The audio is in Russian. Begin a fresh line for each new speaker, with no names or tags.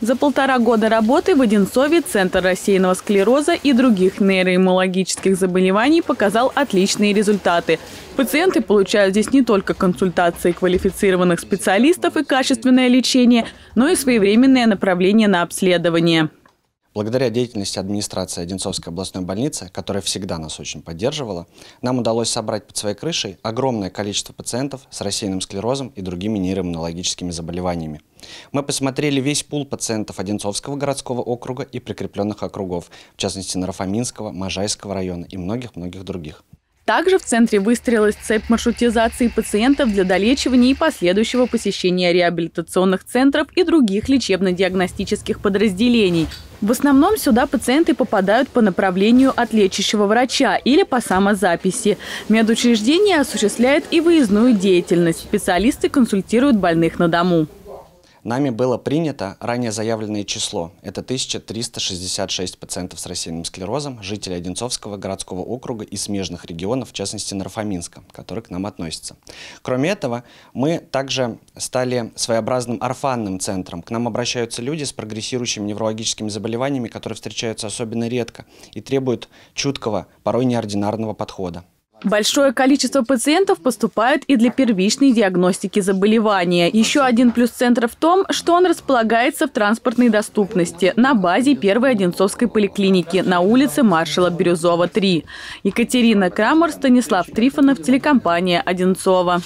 За полтора года работы в Одинцове Центр рассеянного склероза и других нейроиммунологических заболеваний показал отличные результаты. Пациенты получают здесь не только консультации квалифицированных специалистов и качественное лечение, но и своевременное направление на обследование.
Благодаря деятельности администрации Одинцовской областной больницы, которая всегда нас очень поддерживала, нам удалось собрать под своей крышей огромное количество пациентов с рассеянным склерозом и другими нейроиммунологическими заболеваниями. Мы посмотрели весь пул пациентов Одинцовского городского округа и прикрепленных округов, в частности Нарафаминского, Можайского района и многих-многих других.
Также в центре выстроилась цепь маршрутизации пациентов для долечивания и последующего посещения реабилитационных центров и других лечебно-диагностических подразделений. В основном сюда пациенты попадают по направлению от лечащего врача или по самозаписи. Медучреждение осуществляет и выездную деятельность. Специалисты консультируют больных на дому.
Нами было принято ранее заявленное число. Это 1366 пациентов с рассеянным склерозом, жители Одинцовского городского округа и смежных регионов, в частности Нарфаминска, который к нам относится. Кроме этого, мы также стали своеобразным орфанным центром. К нам обращаются люди с прогрессирующими неврологическими заболеваниями, которые встречаются особенно редко и требуют чуткого, порой неординарного подхода.
Большое количество пациентов поступает и для первичной диагностики заболевания. Еще один плюс центра в том, что он располагается в транспортной доступности на базе первой Одинцовской поликлиники на улице маршала Бирюзова, 3. Екатерина Крамер, Станислав Трифонов, телекомпания «Одинцова».